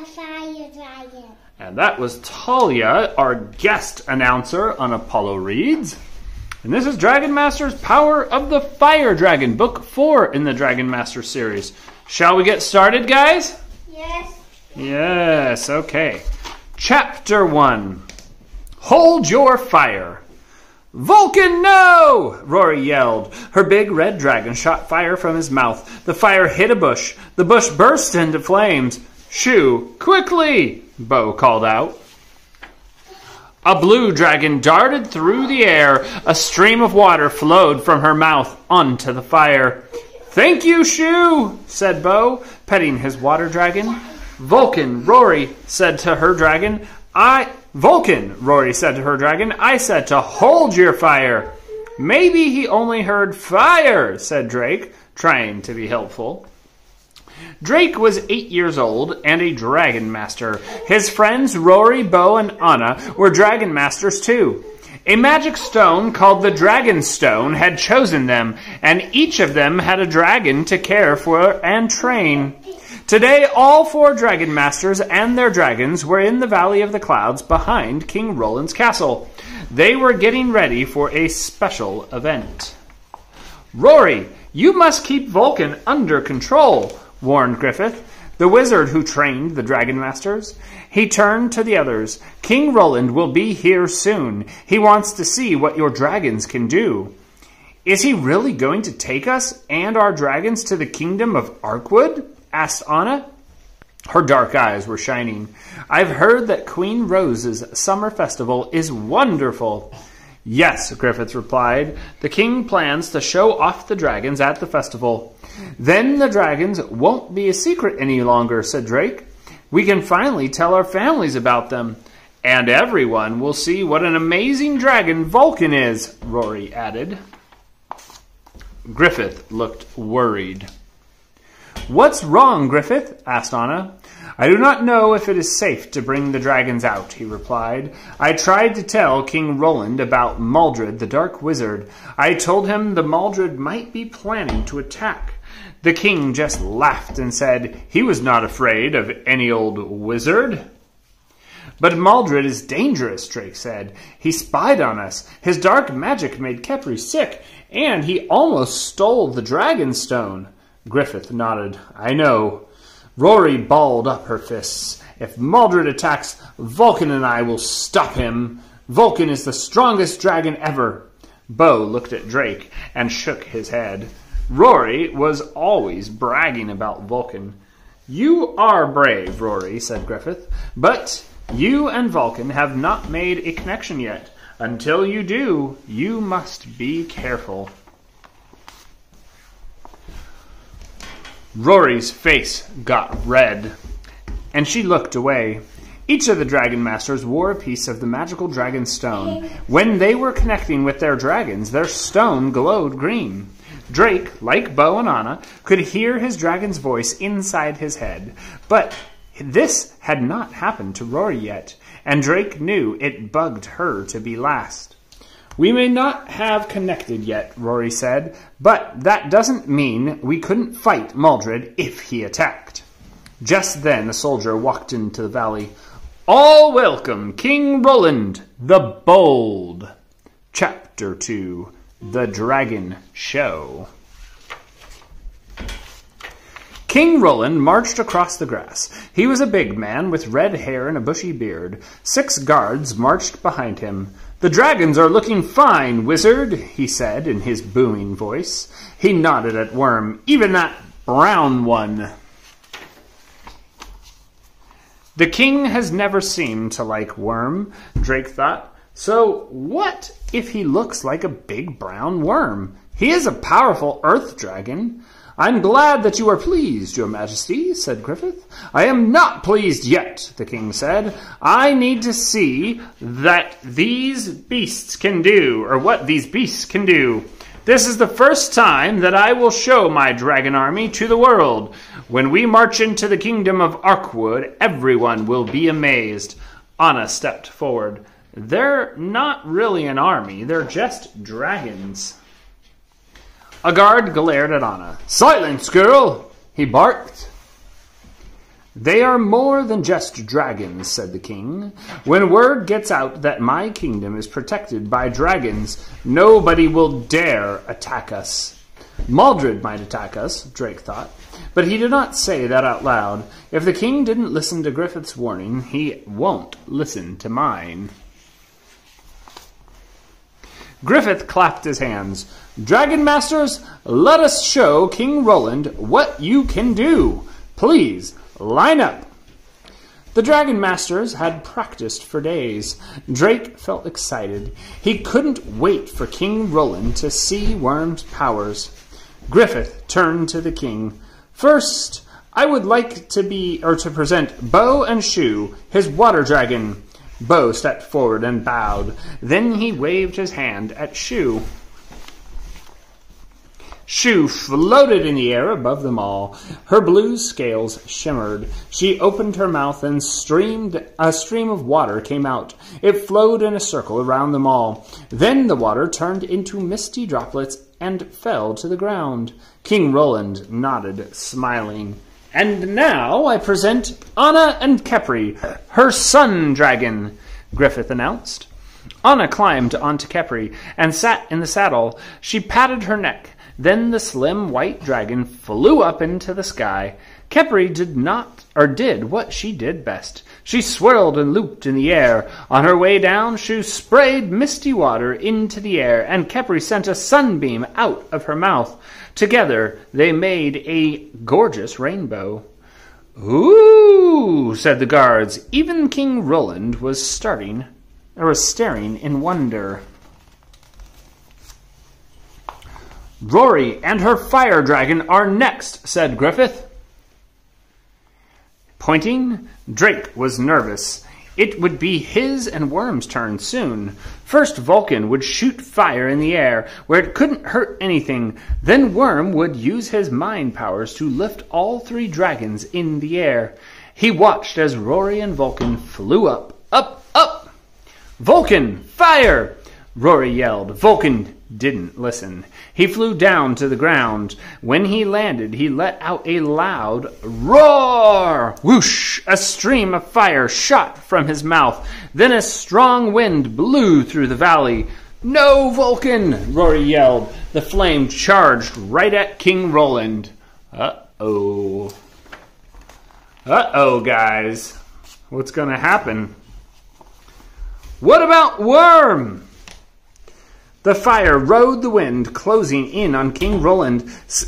the fire dragon. And that was Talia, our guest announcer on Apollo Reads. And this is Dragon Master's Power of the Fire Dragon, book four in the Dragon Master series. Shall we get started, guys? Yes. Yes, okay. Chapter one Hold Your Fire. Vulcan, no! Rory yelled. Her big red dragon shot fire from his mouth. The fire hit a bush. The bush burst into flames. Shu, quickly! Bo called out. A blue dragon darted through the air. A stream of water flowed from her mouth onto the fire. Thank you, Shu, said Bo, petting his water dragon. Vulcan, Rory said to her dragon, I. Vulcan, Rory said to her dragon, I said to hold your fire. Maybe he only heard fire, said Drake, trying to be helpful. Drake was eight years old and a dragon master. His friends Rory, Bo, and Anna were dragon masters too. A magic stone called the Dragon Stone had chosen them, and each of them had a dragon to care for and train. Today, all four dragon masters and their dragons were in the Valley of the Clouds behind King Roland's castle. They were getting ready for a special event. Rory, you must keep Vulcan under control, warned Griffith, the wizard who trained the dragon masters. He turned to the others. King Roland will be here soon. He wants to see what your dragons can do. Is he really going to take us and our dragons to the kingdom of Arkwood? asked Anna. Her dark eyes were shining. I've heard that Queen Rose's summer festival is wonderful. Yes, Griffith replied. The king plans to show off the dragons at the festival. Then the dragons won't be a secret any longer, said Drake. We can finally tell our families about them. And everyone will see what an amazing dragon Vulcan is, Rory added. Griffith looked worried. What's wrong, Griffith? asked Anna. I do not know if it is safe to bring the dragons out, he replied. I tried to tell King Roland about Maldred, the dark wizard. I told him the Maldred might be planning to attack. The king just laughed and said he was not afraid of any old wizard. But Maldred is dangerous, Drake said. He spied on us. His dark magic made Kepri sick, and he almost stole the dragon stone. Griffith nodded. I know. Rory balled up her fists. If Maldred attacks, Vulcan and I will stop him. Vulcan is the strongest dragon ever. Bo looked at Drake and shook his head. Rory was always bragging about Vulcan. You are brave, Rory, said Griffith, but you and Vulcan have not made a connection yet. Until you do, you must be careful. Rory's face got red, and she looked away. Each of the dragon masters wore a piece of the magical dragon stone. When they were connecting with their dragons, their stone glowed green. Drake, like Bo and Anna, could hear his dragon's voice inside his head, but this had not happened to Rory yet, and Drake knew it bugged her to be last. We may not have connected yet, Rory said, but that doesn't mean we couldn't fight Maldred if he attacked. Just then a soldier walked into the valley. All welcome, King Roland the Bold. Chapter 2 The Dragon Show. King Roland marched across the grass. He was a big man with red hair and a bushy beard. Six guards marched behind him. The dragons are looking fine, wizard, he said in his booming voice. He nodded at Worm, even that brown one. The king has never seemed to like Worm, Drake thought. So what if he looks like a big brown worm? He is a powerful earth dragon. I'm glad that you are pleased, your majesty, said Griffith. I am not pleased yet, the king said. I need to see that these beasts can do, or what these beasts can do. This is the first time that I will show my dragon army to the world. When we march into the kingdom of Arkwood, everyone will be amazed. Anna stepped forward. They're not really an army, they're just dragons. A guard glared at Anna. Silence, girl! He barked. They are more than just dragons, said the king. When word gets out that my kingdom is protected by dragons, nobody will dare attack us. Maldred might attack us, Drake thought, but he did not say that out loud. If the king didn't listen to Griffith's warning, he won't listen to mine. Griffith clapped his hands. Dragon Masters, let us show King Roland what you can do. Please, line up. The Dragon Masters had practiced for days. Drake felt excited. He couldn't wait for King Roland to see Worm's powers. Griffith turned to the king. First, I would like to be or to present Bo and Shu, his water dragon. Bo stepped forward and bowed. Then he waved his hand at Shu. Shu floated in the air above them all. Her blue scales shimmered. She opened her mouth and streamed a stream of water came out. It flowed in a circle around them all. Then the water turned into misty droplets and fell to the ground. King Roland nodded, smiling. And now I present Anna and Kepri, her sun dragon, Griffith announced. Anna climbed onto Kepri and sat in the saddle. She patted her neck. Then the slim white dragon flew up into the sky. Kepri did not, or did what she did best. She swirled and looped in the air. On her way down, she sprayed misty water into the air, and Kepri sent a sunbeam out of her mouth. Together, they made a gorgeous rainbow. Ooh, said the guards. Even King Roland was starting, or was staring in wonder. Rory and her fire dragon are next, said Griffith. Pointing, Drake was nervous. It would be his and Worm's turn soon. First, Vulcan would shoot fire in the air where it couldn't hurt anything. Then Worm would use his mind powers to lift all three dragons in the air. He watched as Rory and Vulcan flew up, up, up. Vulcan, fire! Rory yelled. Vulcan didn't listen. He flew down to the ground. When he landed, he let out a loud roar. Whoosh! A stream of fire shot from his mouth. Then a strong wind blew through the valley. No, Vulcan! Rory yelled. The flame charged right at King Roland. Uh oh. Uh oh, guys. What's to happen? What about Worm? The fire rode the wind, closing in on King Roland,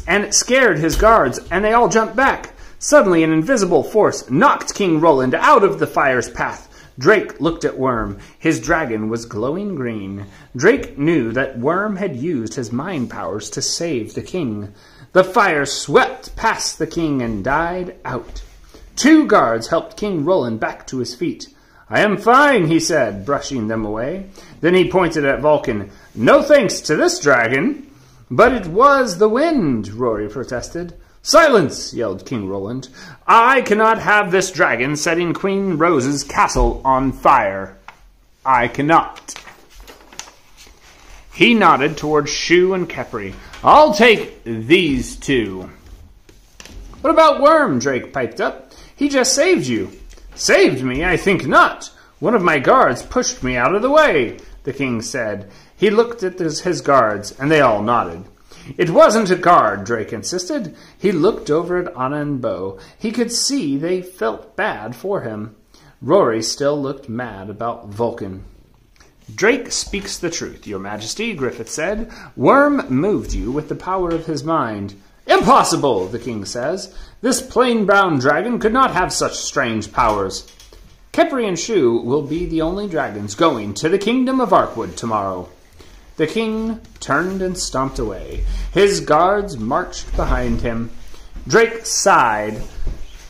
and it scared his guards, and they all jumped back. Suddenly, an invisible force knocked King Roland out of the fire's path. Drake looked at Worm. His dragon was glowing green. Drake knew that Worm had used his mind powers to save the king. The fire swept past the king and died out. Two guards helped King Roland back to his feet. I am fine, he said, brushing them away. Then he pointed at Vulcan. No thanks to this dragon. But it was the wind, Rory protested. Silence, yelled King Roland. I cannot have this dragon setting Queen Rose's castle on fire. I cannot. He nodded toward Shu and Kepri. I'll take these two. What about Worm? Drake piped up. He just saved you. Saved me? I think not. One of my guards pushed me out of the way, the king said. He looked at his, guards, and they all nodded. It wasn't a guard, Drake insisted. He looked over at Anna and Bo. He could see they felt bad for him. Rory still looked mad about Vulcan. Drake speaks the truth, your majesty, Griffith said. Worm moved you with the power of his mind. Impossible, the king says. This plain brown dragon could not have such strange powers. Kepri and Shu will be the only dragons going to the kingdom of Arkwood tomorrow. The king turned and stomped away. His guards marched behind him. Drake sighed,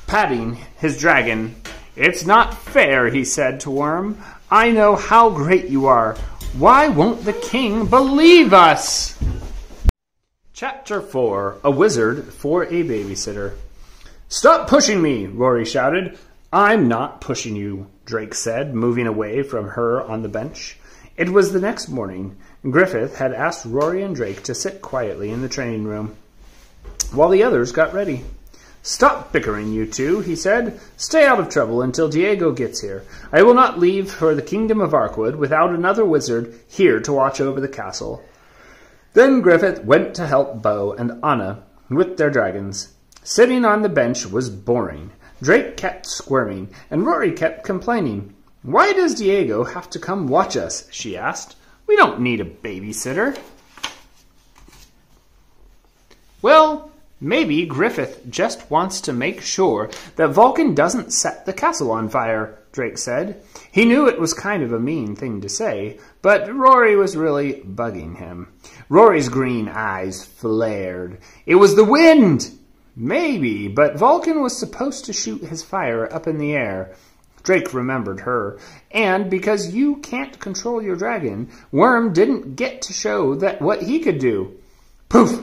patting his dragon. It's not fair, he said to Worm. I know how great you are. Why won't the king believe us? Chapter 4 A Wizard for a Babysitter. Stop pushing me, Rory shouted. I'm not pushing you, Drake said, moving away from her on the bench. It was the next morning. Griffith had asked Rory and Drake to sit quietly in the training room while the others got ready. Stop bickering, you two, he said. Stay out of trouble until Diego gets here. I will not leave for the kingdom of Arkwood without another wizard here to watch over the castle. Then Griffith went to help Bo and Anna with their dragons. Sitting on the bench was boring. Drake kept squirming, and Rory kept complaining. Why does Diego have to come watch us? she asked. We don't need a babysitter. Well, maybe Griffith just wants to make sure that Vulcan doesn't set the castle on fire, Drake said. He knew it was kind of a mean thing to say, but Rory was really bugging him. Rory's green eyes flared. It was the wind! Maybe, but Vulcan was supposed to shoot his fire up in the air. Drake remembered her. And because you can't control your dragon, Worm didn't get to show that what he could do. Poof!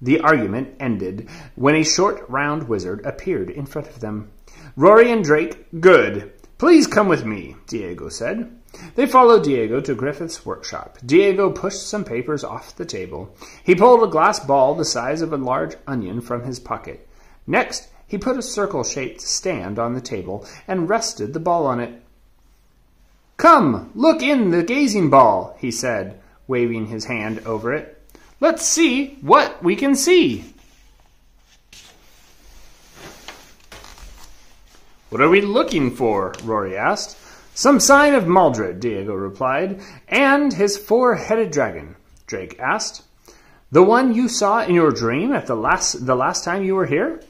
The argument ended when a short, round wizard appeared in front of them. Rory and Drake, good. Please come with me, Diego said. They followed Diego to Griffith's workshop. Diego pushed some papers off the table. He pulled a glass ball the size of a large onion from his pocket. Next, he put a circle-shaped stand on the table and rested the ball on it. Come, look in the gazing ball, he said, waving his hand over it. Let's see what we can see. What are we looking for? Rory asked. Some sign of Maldred, Diego replied. And his four-headed dragon, Drake asked. The one you saw in your dream at the last the last time you were here?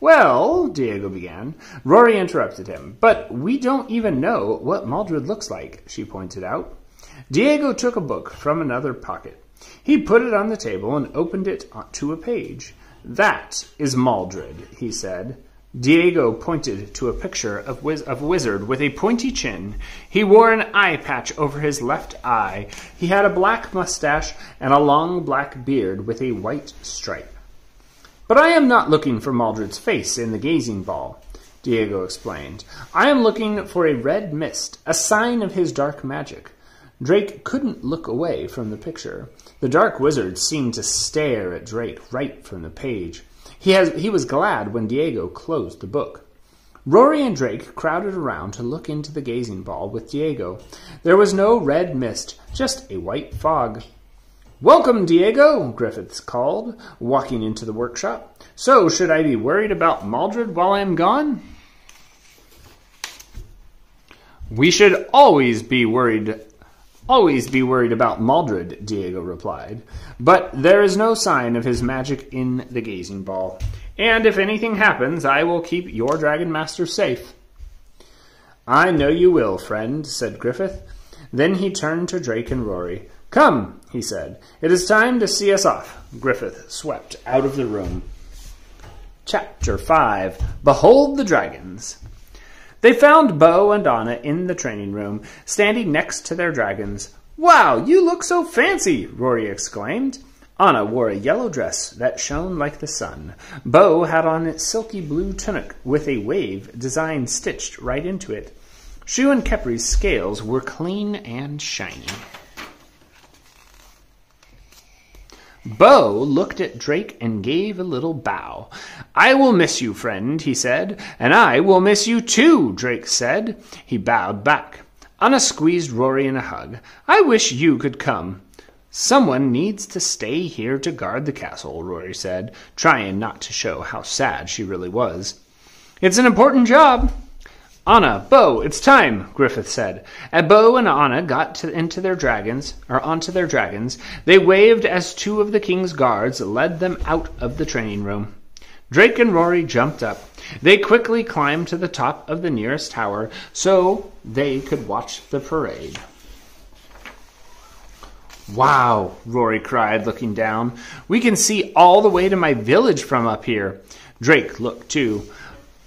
Well, Diego began. Rory interrupted him. But we don't even know what Maldred looks like, she pointed out. Diego took a book from another pocket. He put it on the table and opened it to a page. That is Maldred, he said. Diego pointed to a picture of, wiz- of a wizard with a pointy chin. He wore an eye patch over his left eye. He had a black mustache and a long black beard with a white stripe. But I am not looking for Maldred's face in the gazing ball, Diego explained. I am looking for a red mist, a sign of his dark magic. Drake couldn't look away from the picture. The dark wizard seemed to stare at Drake right from the page. He, has, he was glad when Diego closed the book. Rory and Drake crowded around to look into the gazing ball with Diego. There was no red mist, just a white fog. Welcome, Diego, Griffiths called, walking into the workshop. So, should I be worried about Maldred while I am gone? We should always be worried always be worried about Maldred, Diego replied. But there is no sign of his magic in the gazing ball. And if anything happens, I will keep your Dragon Master safe. I know you will, friend, said Griffith. Then he turned to Drake and Rory. Come, he said. It is time to see us off. Griffith swept out of the room. Chapter 5 Behold the Dragons. They found Bo and Anna in the training room, standing next to their dragons. Wow, you look so fancy, Rory exclaimed. Anna wore a yellow dress that shone like the sun. Bo had on a silky blue tunic with a wave design stitched right into it. Shu and Kepri's scales were clean and shiny. Bo looked at Drake and gave a little bow. I will miss you, friend, he said. And I will miss you too, Drake said. He bowed back. Anna squeezed Rory in a hug. I wish you could come. Someone needs to stay here to guard the castle, Rory said, trying not to show how sad she really was. It's an important job. Anna, Bo, it's time, Griffith said. As Bo and Anna got to, into their dragons, or onto their dragons, they waved as two of the king's guards led them out of the training room. Drake and Rory jumped up. They quickly climbed to the top of the nearest tower so they could watch the parade. Wow, Rory cried, looking down. We can see all the way to my village from up here. Drake looked too.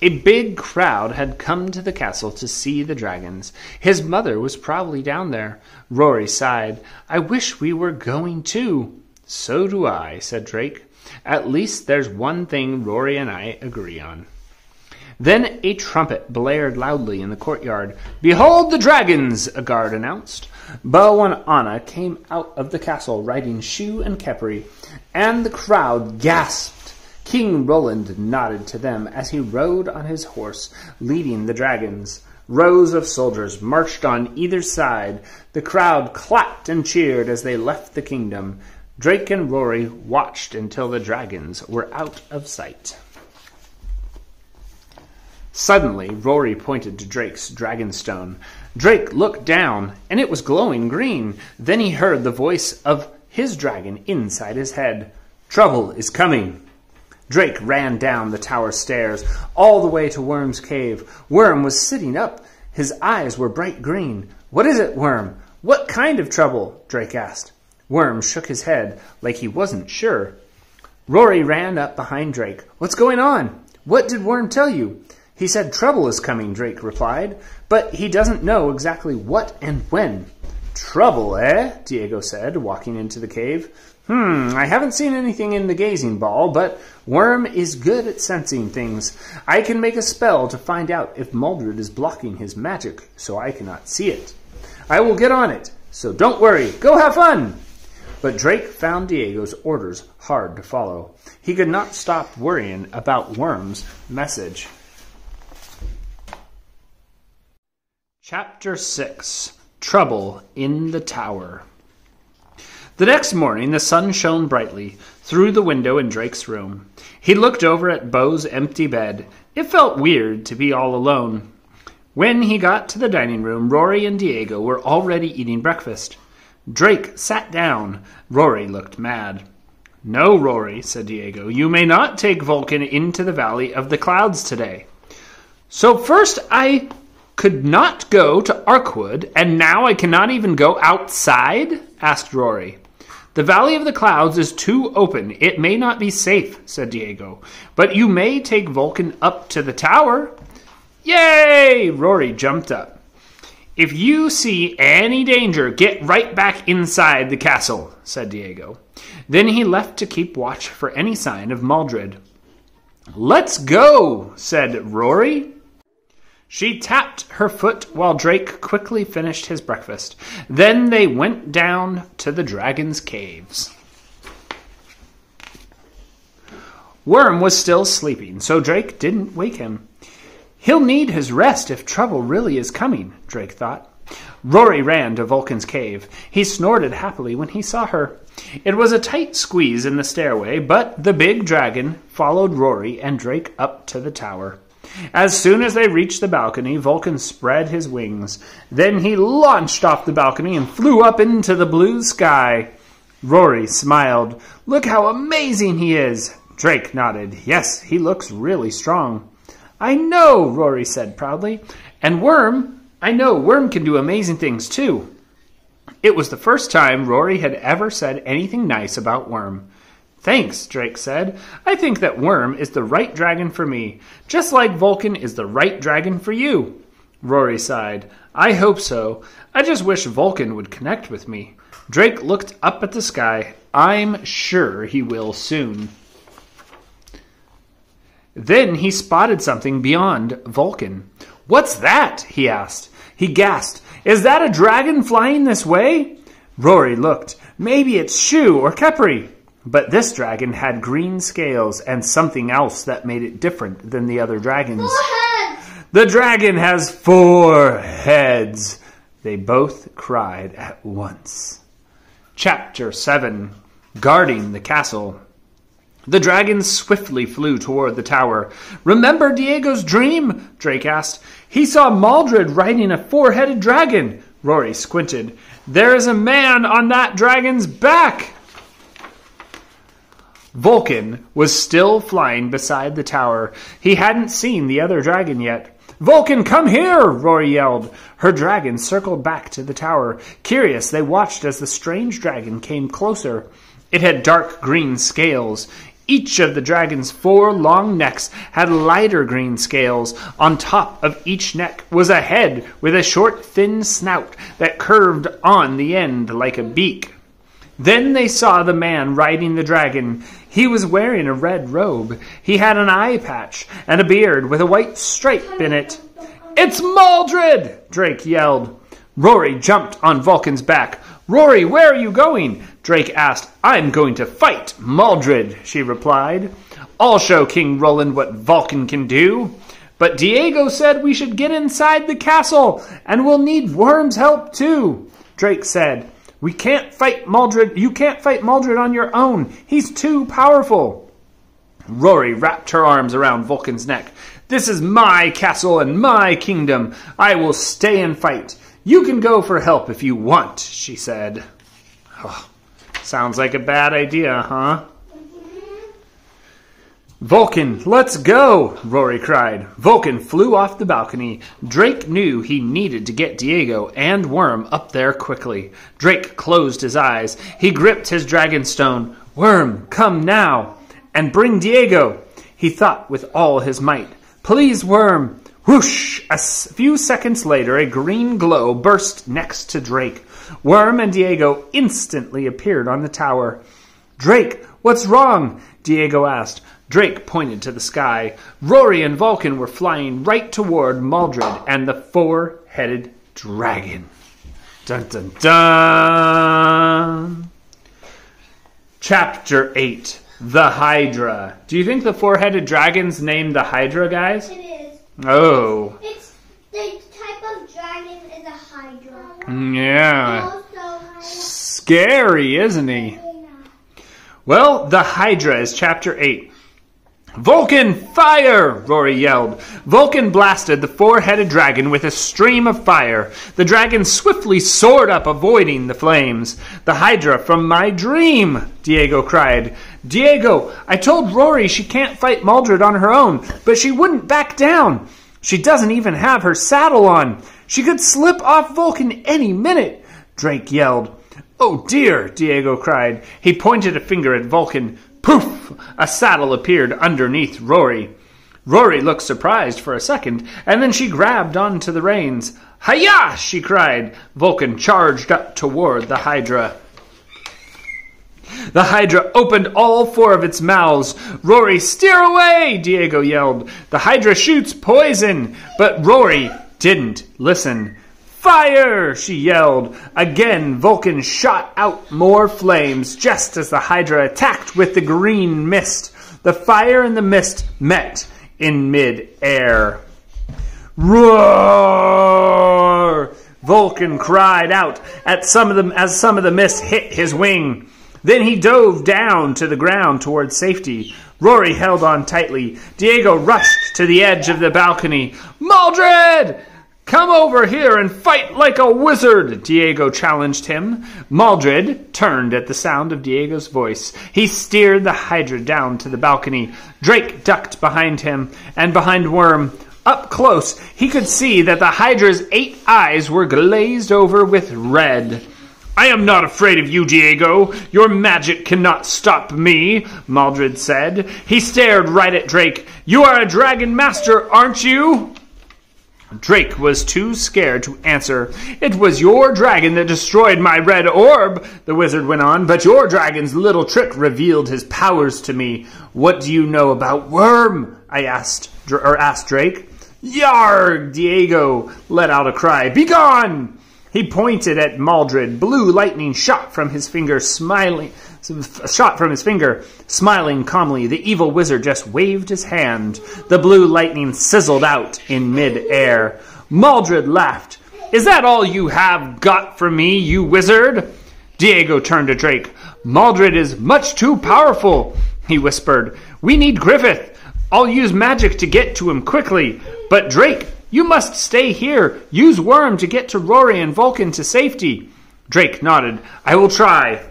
A big crowd had come to the castle to see the dragons. His mother was probably down there. Rory sighed. I wish we were going too. So do I, said Drake. At least there's one thing Rory and I agree on. Then a trumpet blared loudly in the courtyard. Behold the dragons, a guard announced. Bo and Anna came out of the castle riding Shu and Kepri, and the crowd gasped King Roland nodded to them as he rode on his horse, leading the dragons. Rows of soldiers marched on either side. The crowd clapped and cheered as they left the kingdom. Drake and Rory watched until the dragons were out of sight. Suddenly, Rory pointed to Drake's dragonstone. Drake looked down, and it was glowing green. Then he heard the voice of his dragon inside his head. Trouble is coming. Drake ran down the tower stairs, all the way to Worm's cave. Worm was sitting up. His eyes were bright green. What is it, Worm? What kind of trouble? Drake asked. Worm shook his head like he wasn't sure. Rory ran up behind Drake. What's going on? What did Worm tell you? He said trouble is coming, Drake replied, but he doesn't know exactly what and when. Trouble, eh? Diego said, walking into the cave. Hmm, I haven't seen anything in the gazing ball, but Worm is good at sensing things. I can make a spell to find out if Maldred is blocking his magic, so I cannot see it. I will get on it, so don't worry. Go have fun! But Drake found Diego's orders hard to follow. He could not stop worrying about Worm's message. Chapter 6 Trouble in the Tower the next morning the sun shone brightly through the window in Drake's room. He looked over at Bo's empty bed. It felt weird to be all alone. When he got to the dining room, Rory and Diego were already eating breakfast. Drake sat down. Rory looked mad. No, Rory, said Diego, you may not take Vulcan into the Valley of the Clouds today. So first I could not go to Arkwood, and now I cannot even go outside? asked Rory. The Valley of the Clouds is too open. It may not be safe, said Diego. But you may take Vulcan up to the tower. Yay! Rory jumped up. If you see any danger, get right back inside the castle, said Diego. Then he left to keep watch for any sign of Maldred. Let's go, said Rory. She tapped her foot while Drake quickly finished his breakfast. Then they went down to the dragon's caves. Worm was still sleeping, so Drake didn't wake him. He'll need his rest if trouble really is coming, Drake thought. Rory ran to Vulcan's cave. He snorted happily when he saw her. It was a tight squeeze in the stairway, but the big dragon followed Rory and Drake up to the tower. As soon as they reached the balcony, Vulcan spread his wings. Then he launched off the balcony and flew up into the blue sky. Rory smiled. Look how amazing he is. Drake nodded. Yes, he looks really strong. I know, Rory said proudly. And Worm, I know Worm can do amazing things too. It was the first time Rory had ever said anything nice about Worm. Thanks, Drake said. I think that Worm is the right dragon for me, just like Vulcan is the right dragon for you. Rory sighed. I hope so. I just wish Vulcan would connect with me. Drake looked up at the sky. I'm sure he will soon. Then he spotted something beyond Vulcan. What's that? he asked. He gasped. Is that a dragon flying this way? Rory looked. Maybe it's Shu or Kepri. But this dragon had green scales and something else that made it different than the other dragons. The dragon has four heads. They both cried at once. Chapter 7 Guarding the Castle. The dragon swiftly flew toward the tower. Remember Diego's dream? Drake asked. He saw Maldred riding a four headed dragon. Rory squinted. There is a man on that dragon's back. Vulcan was still flying beside the tower. He hadn't seen the other dragon yet. Vulcan, come here! Rory yelled. Her dragon circled back to the tower. Curious, they watched as the strange dragon came closer. It had dark green scales. Each of the dragon's four long necks had lighter green scales. On top of each neck was a head with a short, thin snout that curved on the end like a beak. Then they saw the man riding the dragon. He was wearing a red robe. He had an eye patch and a beard with a white stripe in it. It's Maldred! Drake yelled. Rory jumped on Vulcan's back. Rory, where are you going? Drake asked. I'm going to fight Maldred, she replied. I'll show King Roland what Vulcan can do. But Diego said we should get inside the castle, and we'll need Worm's help too. Drake said, We can't fight Maldred. You can't fight Maldred on your own. He's too powerful. Rory wrapped her arms around Vulcan's neck. This is my castle and my kingdom. I will stay and fight. You can go for help if you want, she said. Oh, sounds like a bad idea, huh? Vulcan, let's go! Rory cried. Vulcan flew off the balcony. Drake knew he needed to get Diego and Worm up there quickly. Drake closed his eyes. He gripped his dragon stone. Worm, come now! And bring Diego! He thought with all his might. Please, Worm! Whoosh! A few seconds later, a green glow burst next to Drake. Worm and Diego instantly appeared on the tower. Drake, what's wrong? Diego asked. Drake pointed to the sky. Rory and Vulcan were flying right toward Maldred and the four headed dragon. Dun dun dun! Chapter 8 The Hydra. Do you think the four headed dragon's named the Hydra, guys? It is. Oh. It's the type of dragon is a hydra. Yeah. Also, Scary, isn't he? Well, the Hydra is chapter 8. Vulcan, fire! Rory yelled. Vulcan blasted the four headed dragon with a stream of fire. The dragon swiftly soared up, avoiding the flames. The Hydra from my dream! Diego cried. Diego, I told Rory she can't fight Maldred on her own, but she wouldn't back down. She doesn't even have her saddle on. She could slip off Vulcan any minute. Drake yelled. Oh dear, Diego cried. He pointed a finger at Vulcan. Poof! A saddle appeared underneath Rory. Rory looked surprised for a second, and then she grabbed onto the reins. Hiya! she cried. Vulcan charged up toward the Hydra. The Hydra opened all four of its mouths. Rory, steer away! Diego yelled. The Hydra shoots poison! But Rory didn't listen. Fire! she yelled. Again, Vulcan shot out more flames just as the Hydra attacked with the green mist. The fire and the mist met in mid-air. Roar! Vulcan cried out at some of them as some of the mist hit his wing. Then he dove down to the ground toward safety. Rory held on tightly. Diego rushed to the edge of the balcony. Maldred! Come over here and fight like a wizard, Diego challenged him. Maldred turned at the sound of Diego's voice. He steered the Hydra down to the balcony. Drake ducked behind him and behind Worm. Up close, he could see that the Hydra's eight eyes were glazed over with red. I am not afraid of you, Diego. Your magic cannot stop me, Maldred said. He stared right at Drake. You are a dragon master, aren't you? Drake was too scared to answer. It was your dragon that destroyed my red orb, the wizard went on, but your dragon's little trick revealed his powers to me. What do you know about Worm? I asked, or asked Drake. Yarg! Diego let out a cry. Begone! He pointed at Maldred. Blue lightning shot from his finger, smiling, shot from his finger, smiling calmly. The evil wizard just waved his hand. The blue lightning sizzled out in mid-air. Maldred laughed. Is that all you have got for me, you wizard? Diego turned to Drake. Maldred is much too powerful, he whispered. We need Griffith. I'll use magic to get to him quickly. But Drake, you must stay here. Use Worm to get to Rory and Vulcan to safety. Drake nodded. I will try.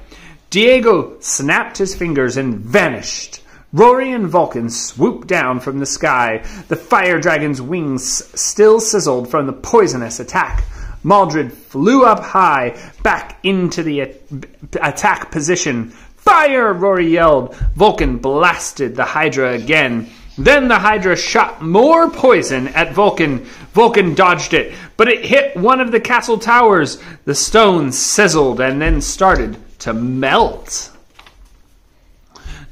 Diego snapped his fingers and vanished. Rory and Vulcan swooped down from the sky. The fire dragon's wings still sizzled from the poisonous attack. Maldred flew up high, back into the attack position. Fire! Rory yelled. Vulcan blasted the Hydra again. Then the Hydra shot more poison at Vulcan. Vulcan dodged it, but it hit one of the castle towers. The stone sizzled and then started to melt.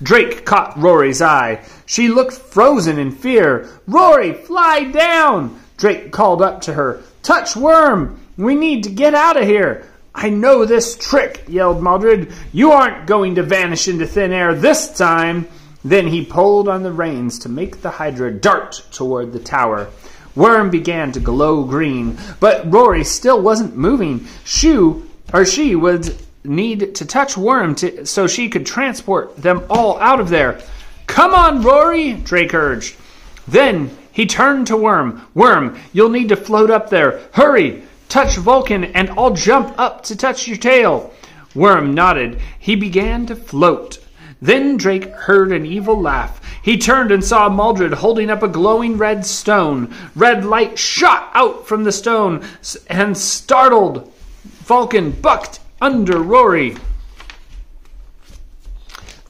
Drake caught Rory's eye. She looked frozen in fear. Rory, fly down! Drake called up to her. Touch Worm! We need to get out of here. I know this trick, yelled Maldred. You aren't going to vanish into thin air this time. Then he pulled on the reins to make the Hydra dart toward the tower. Worm began to glow green, but Rory still wasn't moving. Shoo, or she would need to touch Worm to, so she could transport them all out of there. Come on, Rory, Drake urged. Then he turned to Worm. Worm, you'll need to float up there. Hurry! Touch Vulcan, and I'll jump up to touch your tail. Worm nodded. He began to float. Then Drake heard an evil laugh. He turned and saw Maldred holding up a glowing red stone. Red light shot out from the stone, and startled Vulcan bucked under Rory.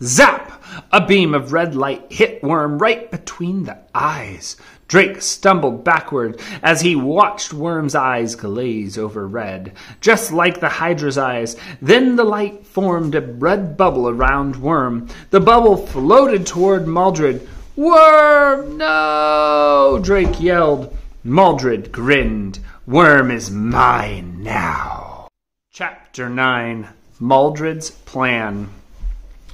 Zap! A beam of red light hit Worm right between the eyes. Drake stumbled backward as he watched Worm's eyes glaze over red, just like the Hydra's eyes. Then the light formed a red bubble around Worm. The bubble floated toward Maldred. Worm, no! Drake yelled. Maldred grinned. Worm is mine now. Chapter 9 Maldred's Plan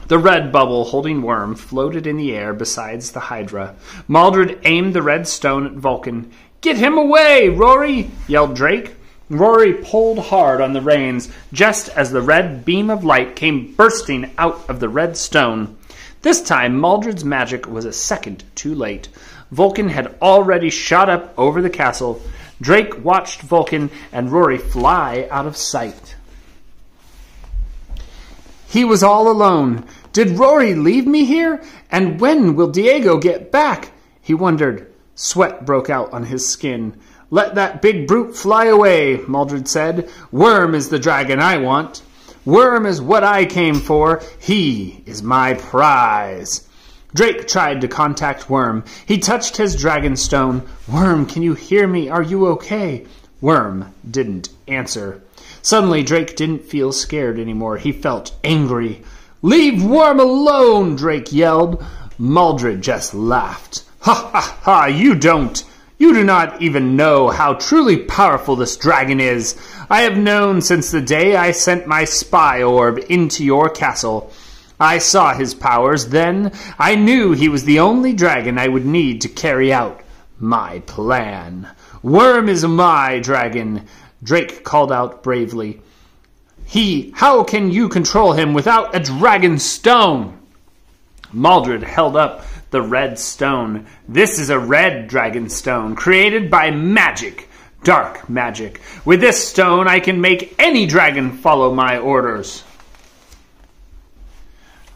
the red bubble holding Worm floated in the air besides the Hydra. Maldred aimed the red stone at Vulcan. Get him away, Rory! yelled Drake. Rory pulled hard on the reins just as the red beam of light came bursting out of the red stone. This time, Maldred's magic was a second too late. Vulcan had already shot up over the castle. Drake watched Vulcan and Rory fly out of sight. He was all alone. Did Rory leave me here? And when will Diego get back? He wondered. Sweat broke out on his skin. Let that big brute fly away, Maldred said. Worm is the dragon I want. Worm is what I came for. He is my prize. Drake tried to contact Worm. He touched his dragon stone. Worm, can you hear me? Are you okay? Worm didn't answer. Suddenly, Drake didn't feel scared anymore. He felt angry. Leave Worm alone, Drake yelled. Maldred just laughed. Ha ha ha, you don't. You do not even know how truly powerful this dragon is. I have known since the day I sent my spy orb into your castle. I saw his powers then. I knew he was the only dragon I would need to carry out my plan. Worm is my dragon. Drake called out bravely. He, how can you control him without a dragon stone? Maldred held up the red stone. This is a red dragon stone created by magic, dark magic. With this stone, I can make any dragon follow my orders.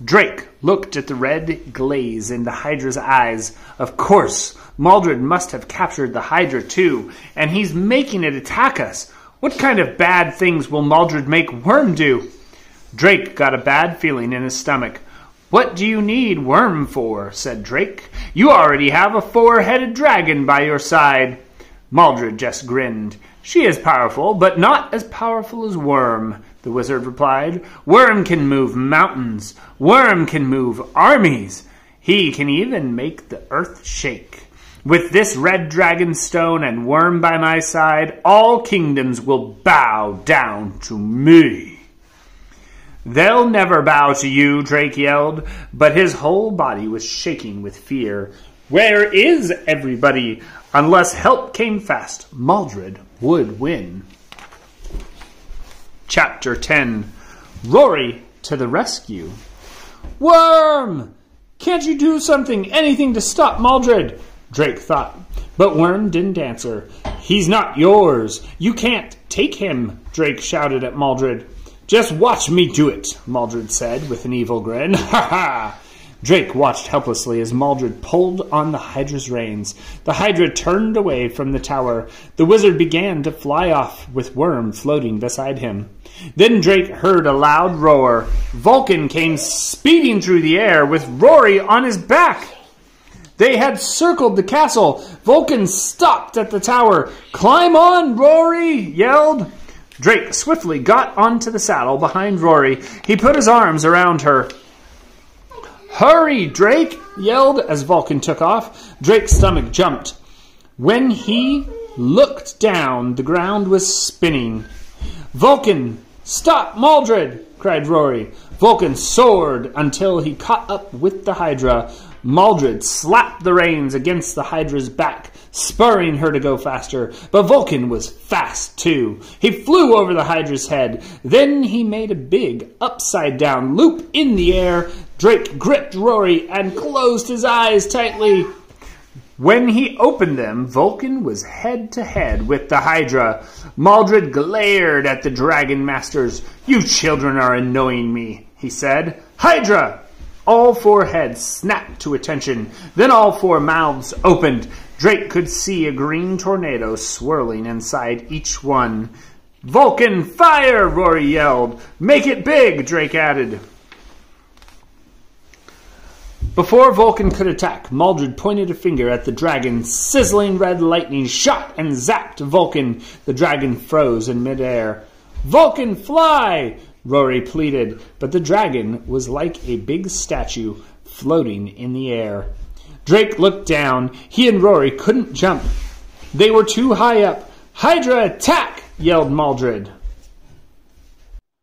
Drake looked at the red glaze in the Hydra's eyes. Of course, Maldred must have captured the Hydra too, and he's making it attack us. What kind of bad things will Maldred make Worm do? Drake got a bad feeling in his stomach. What do you need Worm for? said Drake. You already have a four headed dragon by your side. Maldred just grinned. She is powerful, but not as powerful as Worm, the wizard replied. Worm can move mountains. Worm can move armies. He can even make the earth shake. With this red dragon stone and worm by my side, all kingdoms will bow down to me. They'll never bow to you, Drake yelled, but his whole body was shaking with fear. Where is everybody? Unless help came fast, Maldred would win. Chapter 10 Rory to the rescue. Worm! Can't you do something, anything to stop Maldred? Drake thought. But Worm didn't answer. He's not yours. You can't take him, Drake shouted at Maldred. Just watch me do it, Maldred said with an evil grin. Ha ha! Drake watched helplessly as Maldred pulled on the Hydra's reins. The Hydra turned away from the tower. The wizard began to fly off with Worm floating beside him. Then Drake heard a loud roar. Vulcan came speeding through the air with Rory on his back. They had circled the castle. Vulcan stopped at the tower. Climb on, Rory! yelled. Drake swiftly got onto the saddle behind Rory. He put his arms around her. Hurry, Drake! yelled as Vulcan took off. Drake's stomach jumped. When he looked down, the ground was spinning. Vulcan Stop, Maldred! cried Rory. Vulcan soared until he caught up with the Hydra. Maldred slapped the reins against the Hydra's back, spurring her to go faster. But Vulcan was fast too. He flew over the Hydra's head. Then he made a big upside down loop in the air. Drake gripped Rory and closed his eyes tightly. When he opened them, Vulcan was head to head with the Hydra. Maldred glared at the Dragon Masters. You children are annoying me, he said. Hydra! All four heads snapped to attention. Then all four mouths opened. Drake could see a green tornado swirling inside each one. Vulcan, fire! Rory yelled. Make it big, Drake added. Before Vulcan could attack, Maldred pointed a finger at the dragon. Sizzling red lightning shot and zapped Vulcan. The dragon froze in midair. Vulcan, fly! Rory pleaded, but the dragon was like a big statue floating in the air. Drake looked down. He and Rory couldn't jump. They were too high up. Hydra, attack! yelled Maldred.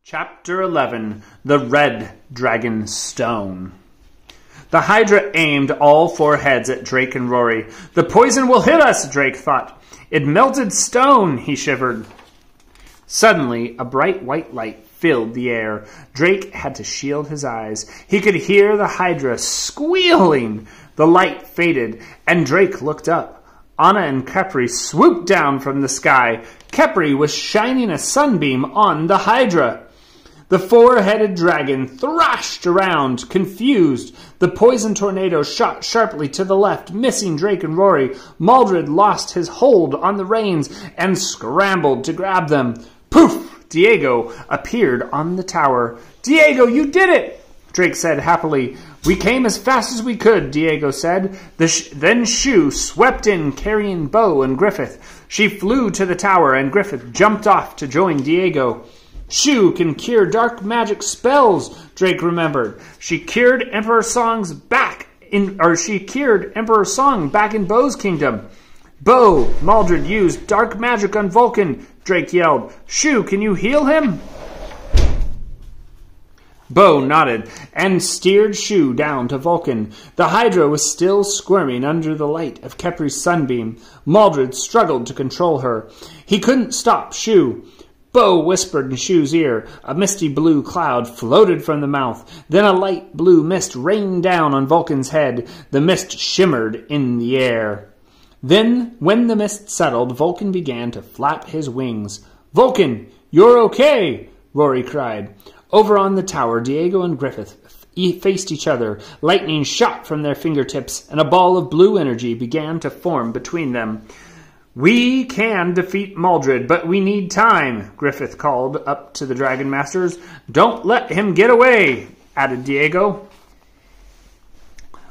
Chapter 11 The Red Dragon Stone. The Hydra aimed all four heads at Drake and Rory. The poison will hit us, Drake thought. It melted stone, he shivered. Suddenly, a bright white light filled the air. Drake had to shield his eyes. He could hear the Hydra squealing. The light faded, and Drake looked up. Anna and Kepri swooped down from the sky. Kepri was shining a sunbeam on the Hydra. The four headed dragon thrashed around, confused. The poison tornado shot sharply to the left, missing Drake and Rory. Maldred lost his hold on the reins and scrambled to grab them. Poof! Diego appeared on the tower. Diego, you did it! Drake said happily. We came as fast as we could, Diego said. The sh then Shu swept in carrying Bo and Griffith. She flew to the tower and Griffith jumped off to join Diego. Shu can cure dark magic spells, Drake remembered. She cured Emperor Song's back in or she cured Emperor Song back in Bo's kingdom. Bo, Maldred used dark magic on Vulcan, Drake yelled. Shu, can you heal him? Bo nodded and steered Shu down to Vulcan. The Hydra was still squirming under the light of Kepri's sunbeam. Maldred struggled to control her. He couldn't stop Shu. Bo whispered in Shu's ear. A misty blue cloud floated from the mouth. Then a light blue mist rained down on Vulcan's head. The mist shimmered in the air. Then, when the mist settled, Vulcan began to flap his wings. Vulcan, you're okay! Rory cried. Over on the tower, Diego and Griffith faced each other. Lightning shot from their fingertips, and a ball of blue energy began to form between them. We can defeat Maldred, but we need time, Griffith called up to the Dragon Masters. Don't let him get away, added Diego.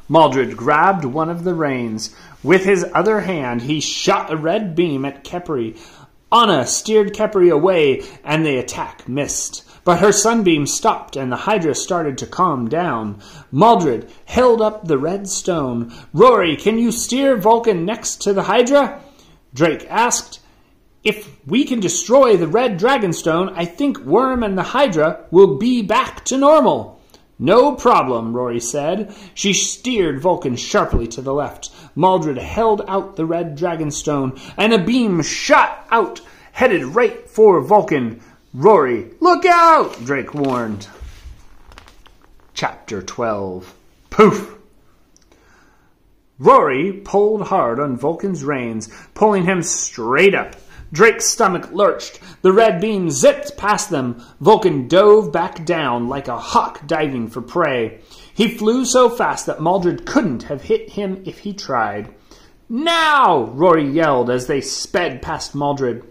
Maldred grabbed one of the reins. With his other hand, he shot a red beam at Kepri. Anna steered Kepri away, and the attack missed. But her sunbeam stopped, and the Hydra started to calm down. Maldred held up the red stone. Rory, can you steer Vulcan next to the Hydra? Drake asked. If we can destroy the red dragonstone, I think Worm and the Hydra will be back to normal. No problem, Rory said. She steered Vulcan sharply to the left. Maldred held out the red dragonstone, and a beam shot out, headed right for Vulcan. Rory, look out! Drake warned. Chapter 12 Poof! Rory pulled hard on Vulcan's reins, pulling him straight up. Drake's stomach lurched. The red beam zipped past them. Vulcan dove back down like a hawk diving for prey. He flew so fast that Maldred couldn't have hit him if he tried. Now! Rory yelled as they sped past Maldred.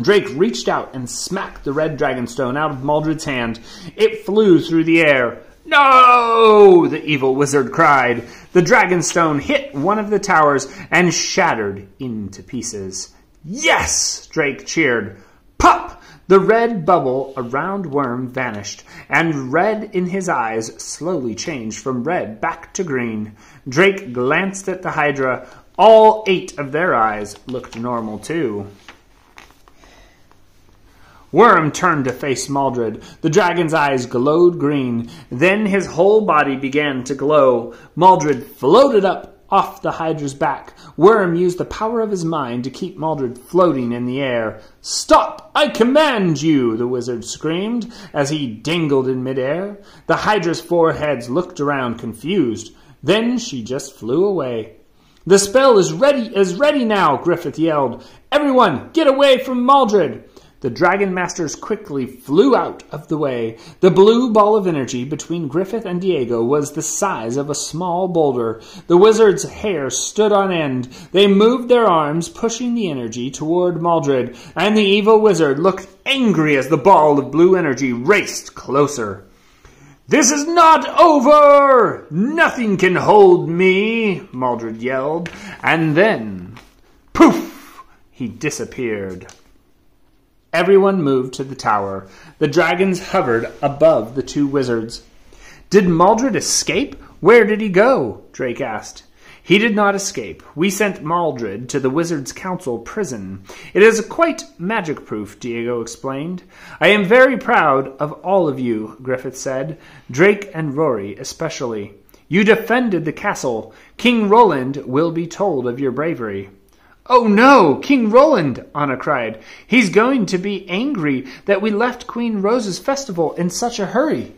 Drake reached out and smacked the red dragonstone out of Maldred's hand. It flew through the air. No! The evil wizard cried. The dragonstone hit one of the towers and shattered into pieces. Yes! Drake cheered. Pop! The red bubble around Worm vanished, and red in his eyes slowly changed from red back to green. Drake glanced at the Hydra. All eight of their eyes looked normal too. Worm turned to face Maldred. The dragon's eyes glowed green. Then his whole body began to glow. Maldred floated up off the Hydra's back. Worm used the power of his mind to keep Maldred floating in the air. Stop! I command you! the wizard screamed as he dangled in midair. The Hydra's four heads looked around confused. Then she just flew away. The spell is ready is ready now, Griffith yelled. Everyone, get away from Maldred! The Dragon Masters quickly flew out of the way. The blue ball of energy between Griffith and Diego was the size of a small boulder. The wizard's hair stood on end. They moved their arms, pushing the energy toward Maldred, and the evil wizard looked angry as the ball of blue energy raced closer. This is not over! Nothing can hold me, Maldred yelled, and then, poof, he disappeared. Everyone moved to the tower. The dragons hovered above the two wizards. Did Maldred escape? Where did he go? Drake asked. He did not escape. We sent Maldred to the Wizards' Council prison. It is quite magic proof, Diego explained. I am very proud of all of you, Griffith said, Drake and Rory especially. You defended the castle. King Roland will be told of your bravery. Oh no, King Roland, Anna cried. He's going to be angry that we left Queen Rose's festival in such a hurry.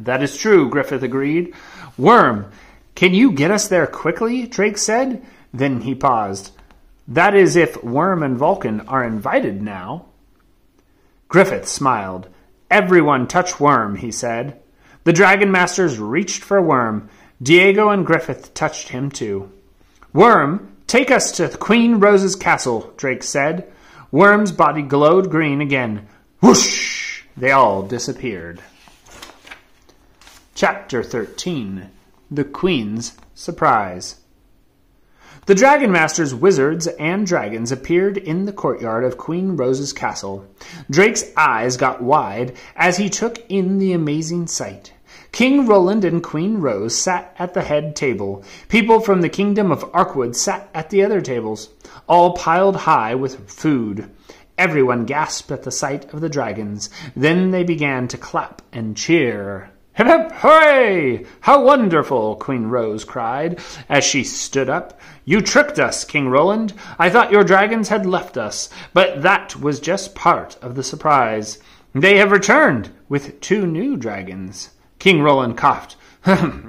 That is true, Griffith agreed. Worm, can you get us there quickly? Drake said. Then he paused. That is if Worm and Vulcan are invited now. Griffith smiled. Everyone touch Worm, he said. The Dragon Masters reached for Worm. Diego and Griffith touched him too. Worm, Take us to Queen Rose's castle, Drake said. Worm's body glowed green again. Whoosh! They all disappeared. Chapter 13 The Queen's Surprise The Dragon Masters, wizards, and dragons appeared in the courtyard of Queen Rose's castle. Drake's eyes got wide as he took in the amazing sight. King Roland and Queen Rose sat at the head table. People from the kingdom of Arkwood sat at the other tables, all piled high with food. Everyone gasped at the sight of the dragons. Then they began to clap and cheer. Hip hip hooray! How wonderful! Queen Rose cried as she stood up. You tricked us, King Roland. I thought your dragons had left us, but that was just part of the surprise. They have returned with two new dragons. King Roland coughed.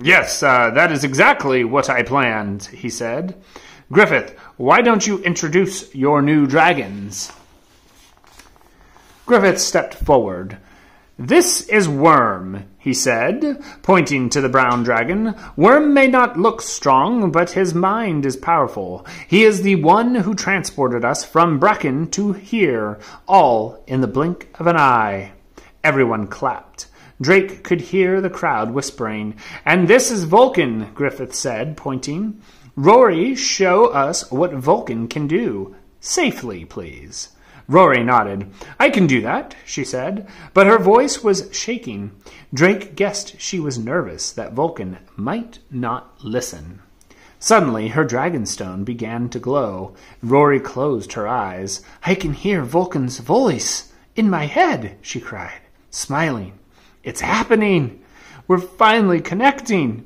yes, uh, that is exactly what I planned, he said. Griffith, why don't you introduce your new dragons? Griffith stepped forward. This is Worm, he said, pointing to the brown dragon. Worm may not look strong, but his mind is powerful. He is the one who transported us from Bracken to here, all in the blink of an eye. Everyone clapped. Drake could hear the crowd whispering. And this is Vulcan, Griffith said, pointing. Rory, show us what Vulcan can do. Safely, please. Rory nodded. I can do that, she said, but her voice was shaking. Drake guessed she was nervous that Vulcan might not listen. Suddenly, her dragonstone began to glow. Rory closed her eyes. I can hear Vulcan's voice in my head, she cried, smiling. It's happening! We're finally connecting!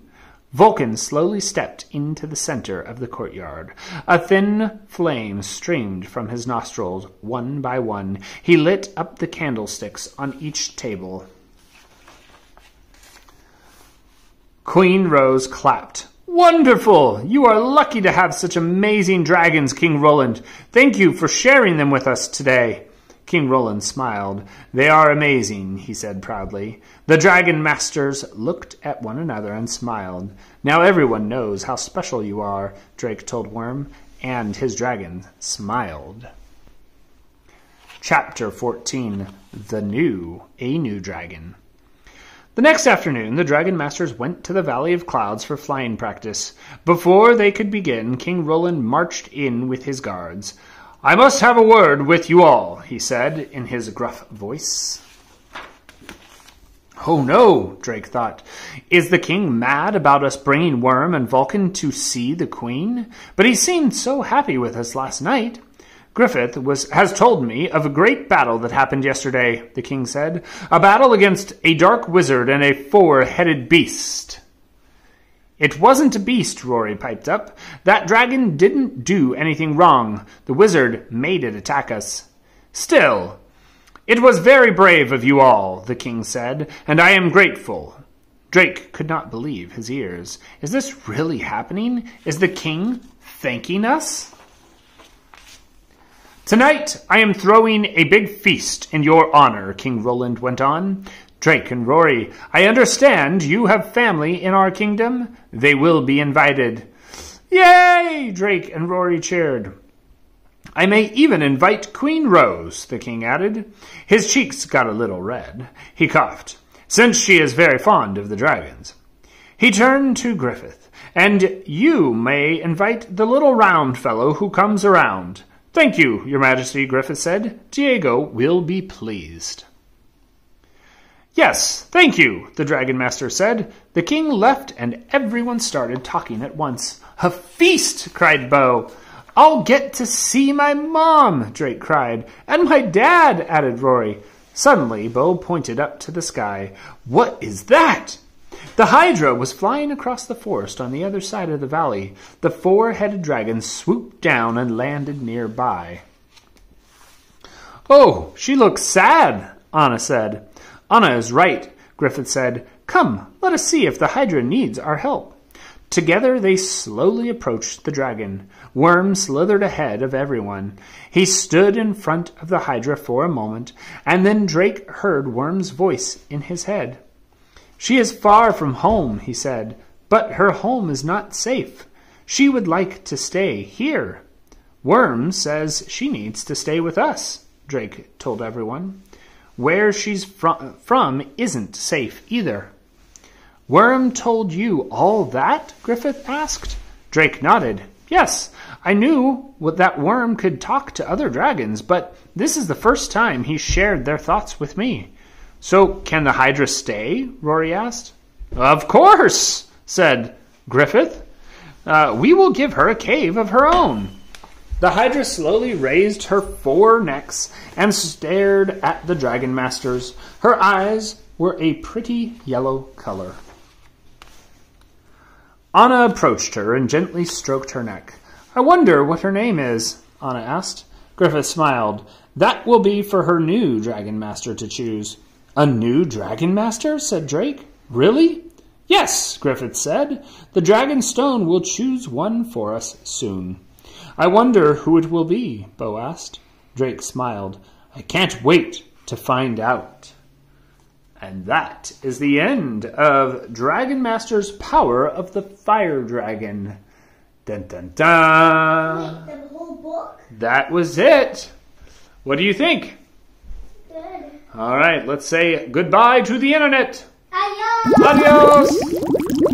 Vulcan slowly stepped into the center of the courtyard. A thin flame streamed from his nostrils, one by one. He lit up the candlesticks on each table. Queen Rose clapped. Wonderful! You are lucky to have such amazing dragons, King Roland. Thank you for sharing them with us today. King Roland smiled. They are amazing, he said proudly. The dragon masters looked at one another and smiled. Now everyone knows how special you are, Drake told Worm, and his dragon smiled. Chapter 14 The New, A New Dragon. The next afternoon, the Dragon Masters went to the Valley of Clouds for flying practice. Before they could begin, King Roland marched in with his guards. I must have a word with you all, he said in his gruff voice. Oh no, Drake thought. Is the king mad about us bringing Worm and Vulcan to see the queen? But he seemed so happy with us last night. Griffith was, has told me of a great battle that happened yesterday, the king said. A battle against a dark wizard and a four headed beast. It wasn't a beast, Rory piped up. That dragon didn't do anything wrong. The wizard made it attack us. Still, it was very brave of you all, the king said, and I am grateful. Drake could not believe his ears. Is this really happening? Is the king thanking us? Tonight I am throwing a big feast in your honor, King Roland went on. Drake and Rory, I understand you have family in our kingdom. They will be invited. Yay! Drake and Rory cheered. I may even invite Queen Rose, the king added. His cheeks got a little red. He coughed, since she is very fond of the dragons. He turned to Griffith. And you may invite the little round fellow who comes around. Thank you, your majesty, Griffith said. Diego will be pleased. Yes, thank you, the Dragon Master said. The king left and everyone started talking at once. A feast, cried Bo. I'll get to see my mom, Drake cried. And my dad, added Rory. Suddenly, Bo pointed up to the sky. What is that? The Hydra was flying across the forest on the other side of the valley. The four-headed dragon swooped down and landed nearby. Oh, she looks sad, Anna said. Anna is right, Griffith said. Come, let us see if the Hydra needs our help. Together they slowly approached the dragon. Worm slithered ahead of everyone. He stood in front of the Hydra for a moment, and then Drake heard Worm's voice in his head. She is far from home, he said, but her home is not safe. She would like to stay here. Worm says she needs to stay with us, Drake told everyone. Where she's fr- from isn't safe either. Worm told you all that? Griffith asked. Drake nodded. Yes, I knew that Worm could talk to other dragons, but this is the first time he shared their thoughts with me. So, can the Hydra stay? Rory asked. Of course, said Griffith. Uh, we will give her a cave of her own. The Hydra slowly raised her four necks and stared at the Dragon Masters. Her eyes were a pretty yellow color. Anna approached her and gently stroked her neck. I wonder what her name is, Anna asked. Griffith smiled. That will be for her new Dragon Master to choose. A new Dragon Master? said Drake. Really? Yes, Griffith said. The Dragon Stone will choose one for us soon. I wonder who it will be, Bo asked. Drake smiled. I can't wait to find out. And that is the end of Dragon Master's Power of the Fire Dragon. Dun dun dun. Wait, the whole book? That was it. What do you think? Good. All right, let's say goodbye to the internet. Adios. Adios.